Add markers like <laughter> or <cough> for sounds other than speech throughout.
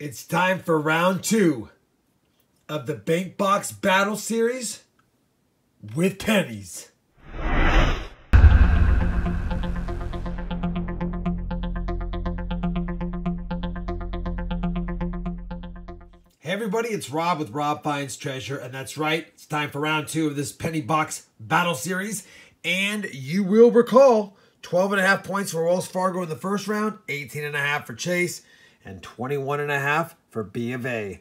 It's time for round two of the Bank Box Battle Series with pennies. Hey everybody, it's Rob with Rob Finds Treasure, and that's right, it's time for round two of this Penny Box Battle Series. And you will recall 12 and a half points for Wells Fargo in the first round, 18 and a half for Chase, and 21 and a half for B of A.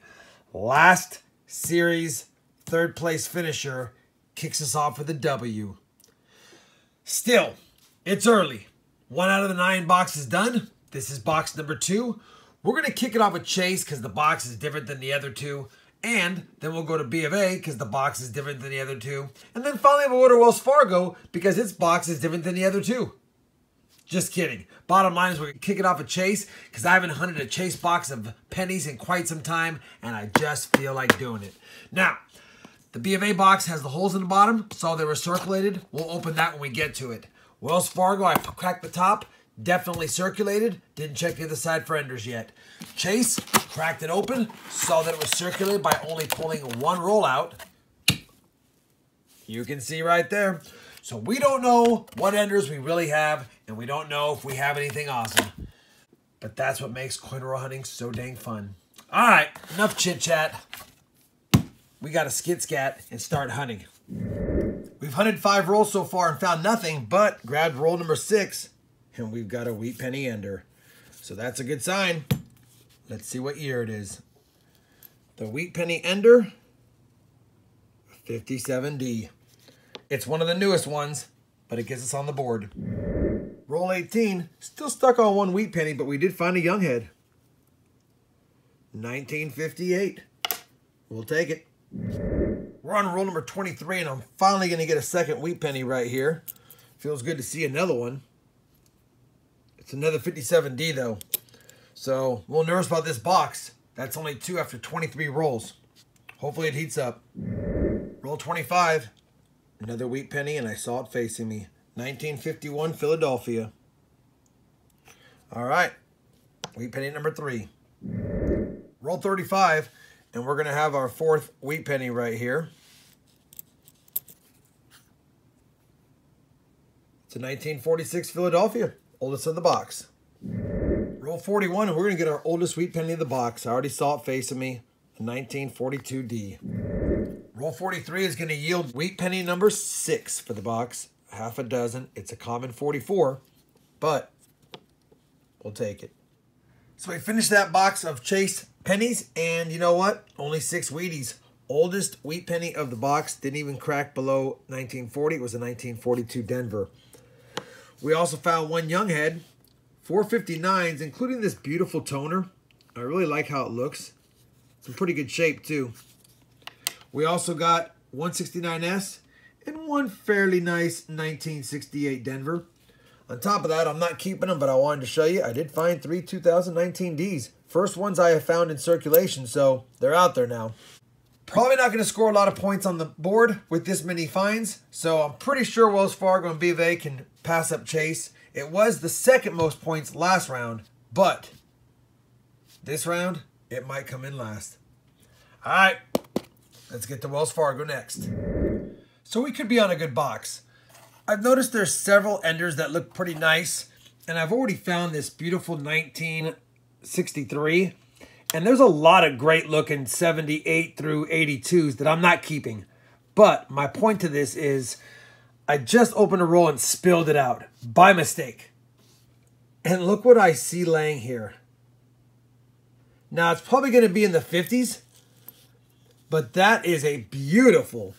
Last series, third place finisher kicks us off with a W. Still, it's early. One out of the nine boxes done. This is box number two. We're going to kick it off with Chase because the box is different than the other two. And then we'll go to B of A because the box is different than the other two. And then finally we'll go to Wells Fargo because its box is different than the other two. Just kidding. Bottom line is we're going to kick it off a Chase because I haven't hunted a Chase box of pennies in quite some time and I just feel like doing it. Now, the B of A box has the holes in the bottom, so they were circulated. We'll open that when we get to it. Wells Fargo, I cracked the top. Definitely circulated. Didn't check the other side for enders yet. Chase cracked it open. Saw that it was circulated by only pulling one roll out. You can see right there. So we don't know what enders we really have, and we don't know if we have anything awesome. But that's what makes coin roll hunting so dang fun. All right, enough chit chat. We got to skit scat and start hunting. We've hunted five rolls so far and found nothing, but grabbed roll number six and we've got a wheat penny ender. So that's a good sign. Let's see what year it is. The wheat penny ender, 57D. It's one of the newest ones, but it gets us on the board. Roll 18, still stuck on one wheat penny, but we did find a young head. 1958. We'll take it. We're on roll number 23, and I'm finally going to get a second wheat penny right here. Feels good to see another one. It's another 57D though. So a little nervous about this box. That's only two after 23 rolls. Hopefully it heats up. Roll 25. Another wheat penny and I saw it facing me. 1951 Philadelphia. All right. Wheat penny number three. Roll 35 and we're going to have our fourth wheat penny right here. It's a 1946 Philadelphia. Oldest of the box. Roll 41, and we're going to get our oldest wheat penny of the box. I already saw it facing me. 1942D. Roll 43 is going to yield wheat penny number 6 for the box. Half a dozen. It's a common 44, but we'll take it. So we finished that box of Chase pennies, and you know what? Only six Wheaties. Oldest wheat penny of the box. Didn't even crack below 1940. It was a 1942 Denver. We also found one young head, 459s, including this beautiful toner. I really like how it looks. It's in pretty good shape, too. We also got 169S and one fairly nice 1968 Denver. On top of that, I'm not keeping them, but I wanted to show you. I did find three 2019Ds. First ones I have found in circulation, so they're out there now. Probably not going to score a lot of points on the board with this many finds, so I'm pretty sure Wells Fargo and B of A can pass up Chase. It was the second most points last round, but this round, it might come in last. All right, let's get to Wells Fargo next. So we could be on a good box. I've noticed there's several enders that look pretty nice, and I've already found this beautiful 1963 and there's a lot of great looking 78 through 82s that I'm not keeping. But my point to this is I just opened a roll and spilled it out by mistake. And look what I see laying here. Now it's probably going to be in the 50s. But that is a beautiful,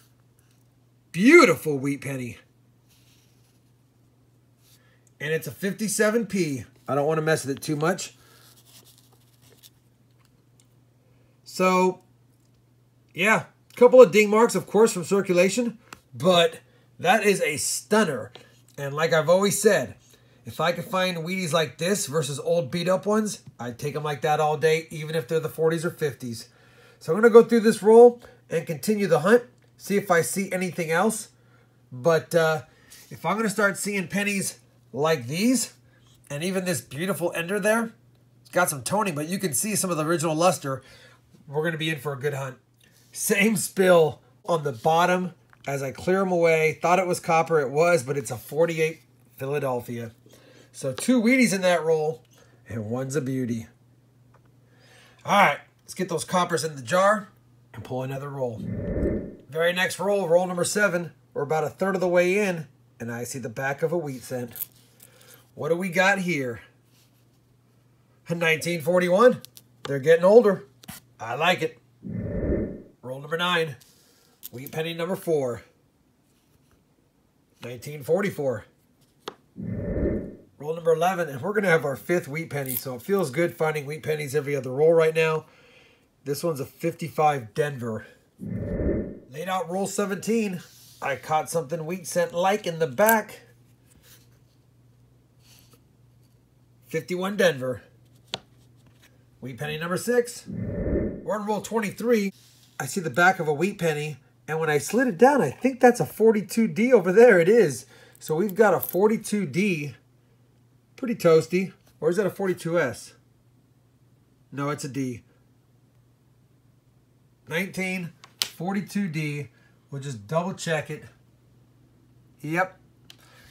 beautiful wheat penny. And it's a 57p. I don't want to mess with it too much. So, yeah, a couple of ding marks, of course, from circulation, but that is a stunner. And like I've always said, if I could find Wheaties like this versus old beat up ones, I'd take them like that all day, even if they're the 40s or 50s. So I'm going to go through this roll and continue the hunt, see if I see anything else. But uh, if I'm going to start seeing pennies like these, and even this beautiful ender there, it's got some toning, but you can see some of the original luster. We're going to be in for a good hunt. Same spill on the bottom as I clear them away. Thought it was copper. It was, but it's a 48 Philadelphia. So two Wheaties in that roll, and one's a beauty. All right, let's get those coppers in the jar and pull another roll. Very next roll, roll number seven. We're about a third of the way in, and I see the back of a wheat cent. What do we got here? 1941. They're getting older. I like it. Roll number nine. Wheat penny number four. 1944. Roll number 11, and we're going to have our fifth wheat penny, so it feels good finding wheat pennies every other roll right now. This one's a 55 Denver. Laid out roll 17. I caught something wheat cent like in the back. 51 Denver. Wheat penny number six. We're on roll 23. I see the back of a wheat penny, and when I slid it down, I think that's a 42D over there. It is. So we've got a 42D. Pretty toasty. Or is that a 42S? No, it's a D. 1942D. We'll just double check it. Yep.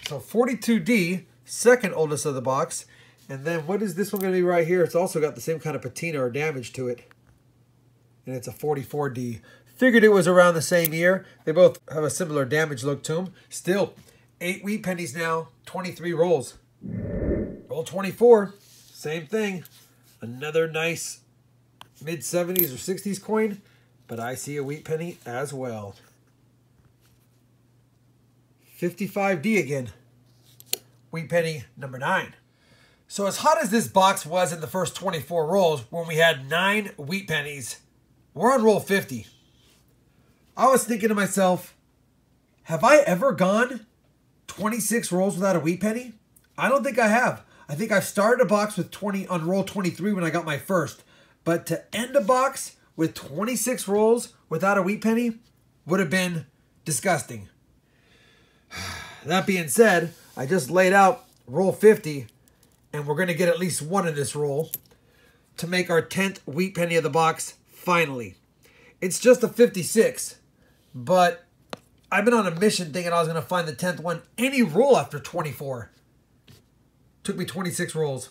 So 42D, second oldest of the box. And then what is this one going to be right here? It's also got the same kind of patina or damage to it. And it's a 44D. Figured it was around the same year. They both have a similar damage look to them. Still, eight wheat pennies now, 23 rolls. Roll 24, same thing. Another nice mid 70s or 60s coin, but I see a wheat penny as well. 55D again. Wheat penny number nine. So as hot as this box was in the first 24 rolls, when we had nine wheat pennies, we're on roll 50. I was thinking to myself, have I ever gone 26 rolls without a wheat penny? I don't think I have. I think I've started a box with 20 on roll 23 when I got my first. But to end a box with 26 rolls without a wheat penny would have been disgusting. <sighs> That being said, I just laid out roll 50 and we're going to get at least one in this roll to make our 10th wheat penny of the box finally. It's just a 56, but I've been on a mission thinking I was going to find the 10th one any roll after 24. Took me 26 rolls.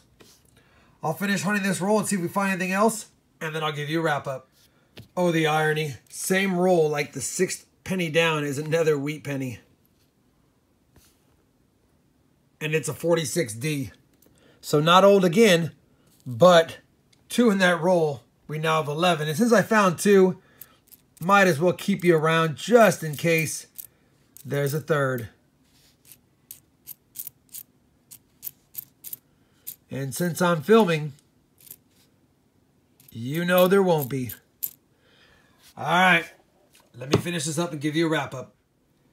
I'll finish hunting this roll and see if we find anything else, and then I'll give you a wrap up. Oh, the irony. Same roll like the sixth penny down is another wheat penny. And it's a 46D. So not old again, but two in that roll. We now have 11. And since I found two, might as well keep you around just in case there's a third. And since I'm filming, you know there won't be. All right, let me finish this up and give you a wrap up.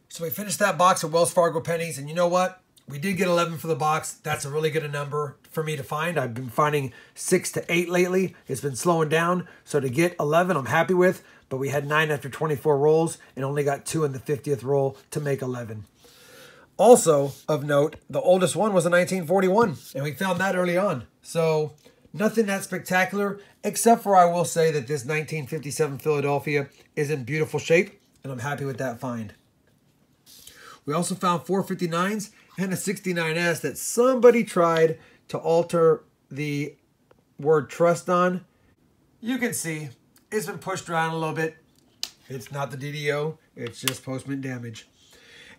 So we finished that box of Wells Fargo pennies, and you know what? We did get 11 for the box. That's a really good number for me to find. I've been finding 6 to 8 lately. It's been slowing down. So to get 11, I'm happy with. But we had 9 after 24 rolls and only got 2 in the 50th roll to make 11. Also of note, the oldest one was a 1941. And we found that early on. So nothing that spectacular, except for I will say that this 1957 Philadelphia is in beautiful shape. And I'm happy with that find. We also found 459s and a 69S that somebody tried to alter the word trust on. You can see it's been pushed around a little bit. It's not the DDO, it's just post-mint damage.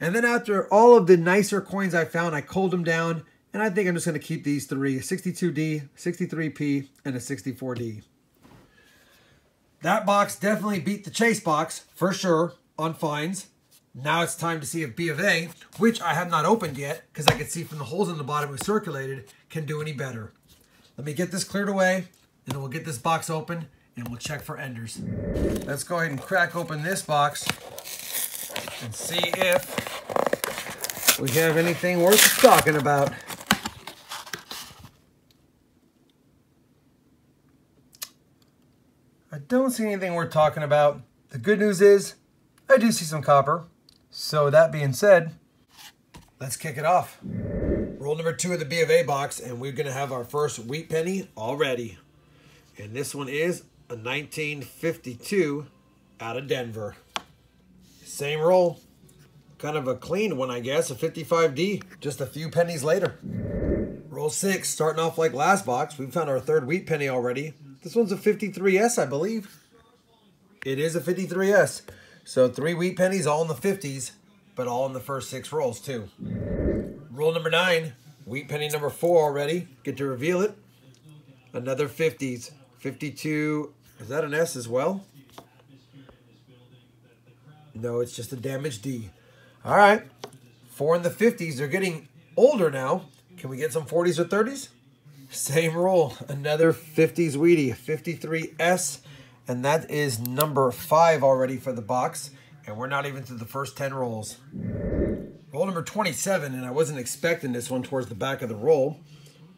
And then after all of the nicer coins I found, I culled them down, and I think I'm just going to keep these three, a 62D, 63P, and a 64D. That box definitely beat the Chase box, for sure, on finds. Now it's time to see if B of A, which I have not opened yet, because I can see from the holes in the bottom we circulated, can do any better. Let me get this cleared away, and then we'll get this box open, and we'll check for enders. Let's go ahead and crack open this box and see if we have anything worth talking about. Don't see anything worth talking about. The good news is I do see some copper. So that being said, let's kick it off. Roll number two of the B of A box, and we're going to have our first wheat penny already. And this one is a 1952 out of Denver. Same roll. Kind of a clean one, I guess, a 55D, just a few pennies later. Roll six, starting off like last box. We found our third wheat penny already. This one's a 53S, I believe. It is a 53S. So three wheat pennies, all in the 50s, but all in the first six rolls, too. Roll number nine, wheat penny number four already. Get to reveal it. Another 50s. 52, is that an S as well? No, it's just a damaged D. All right. Four in the 50s. They're getting older now. Can we get some 40s or 30s? Same roll. Another 50s Wheatie. 53S. And that is number five already for the box. And we're not even to the first 10 rolls. Roll number 27. And I wasn't expecting this one towards the back of the roll.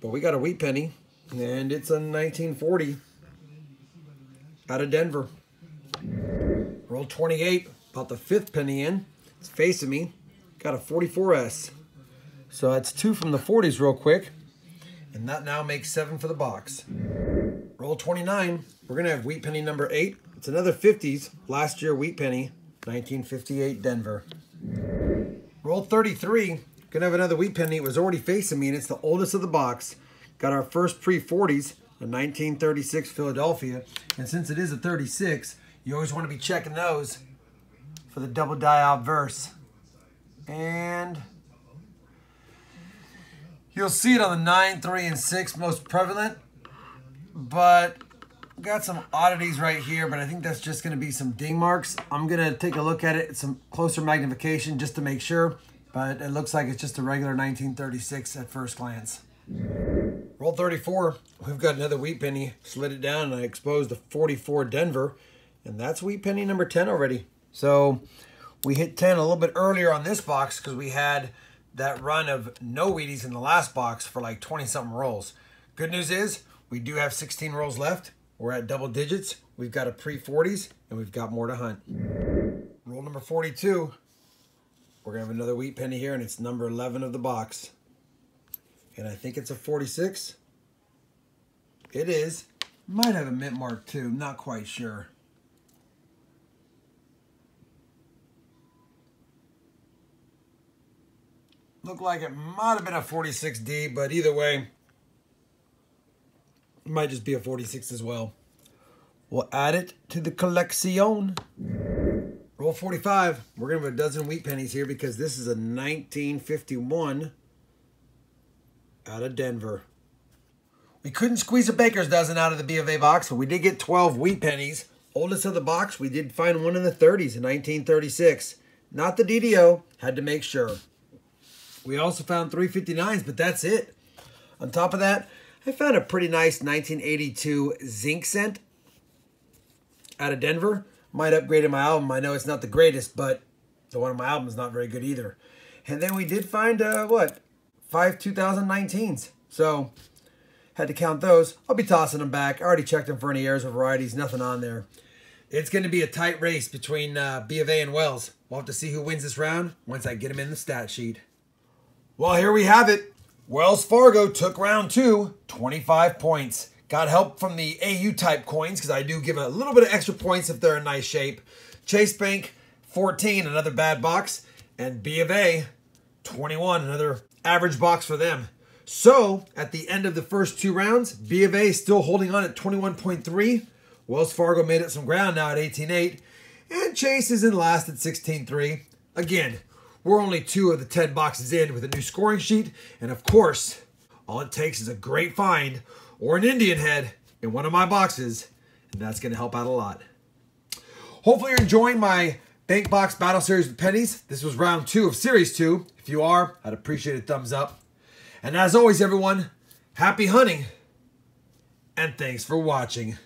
But we got a wheat penny. And it's a 1940 out of Denver. Roll 28. About the fifth penny in. It's facing me. Got a 44S. So that's two from the 40s real quick. And that now makes seven for the box. Roll 29. We're going to have wheat penny number eight. It's another 50s. Last year wheat penny. 1958 Denver. Roll 33. Going to have another wheat penny. It was already facing me and it's the oldest of the box. Got our first pre-40s. A 1936 Philadelphia. And since it is a 36, you always want to be checking those for the double die obverse. And you'll see it on the 9, 3, and 6 most prevalent. But got some oddities right here, but I think that's just going to be some ding marks. I'm going to take a look at it, some closer magnification just to make sure. But it looks like it's just a regular 1936 at first glance. Roll 34. We've got another wheat penny. Slid it down and I exposed the 44 Denver. And that's wheat penny number 10 already. So we hit 10 a little bit earlier on this box because we had that run of no Wheaties in the last box for like 20 something rolls. Good news is we do have 16 rolls left. We're at double digits. We've got a pre-40s and we've got more to hunt. Roll number 42. We're gonna have another wheat penny here and it's number 11 of the box. And I think it's a 46. It is. Might have a mint mark too, not quite sure. Looked like it might have been a 46D, but either way, it might just be a 46 as well. We'll add it to the collection. Roll 45. We're going to have a dozen wheat pennies here because this is a 1951 out of Denver. We couldn't squeeze a baker's dozen out of the B of A box, but we did get 12 wheat pennies. Oldest of the box, we did find one in the 30s in 1936. Not the DDO, had to make sure. We also found 359s, but that's it. On top of that, I found a pretty nice 1982 zinc cent out of Denver. Might upgrade in my album. I know it's not the greatest, but the one on my album is not very good either. And then we did find, uh, what, five 2019s. So, had to count those. I'll be tossing them back. I already checked them for any errors or varieties. Nothing on there. It's going to be a tight race between uh, B of A and Wells. We'll have to see who wins this round once I get them in the stat sheet. Well, here we have it. Wells Fargo took round two, 25 points. Got help from the AU type coins because I do give a little bit of extra points if they're in nice shape. Chase Bank, 14, another bad box. And B of A, 21, another average box for them. So, at the end of the first two rounds, B of A still holding on at 21.3. Wells Fargo made it some ground now at 18.8. And Chase is in last at 16.3. Again, we're only two of the 10 boxes in with a new scoring sheet. And of course, all it takes is a great find or an Indian head in one of my boxes. And that's going to help out a lot. Hopefully you're enjoying my Bank Box Battle Series with pennies. This was round two of Series 2. If you are, I'd appreciate a thumbs up. And as always, everyone, happy hunting and thanks for watching.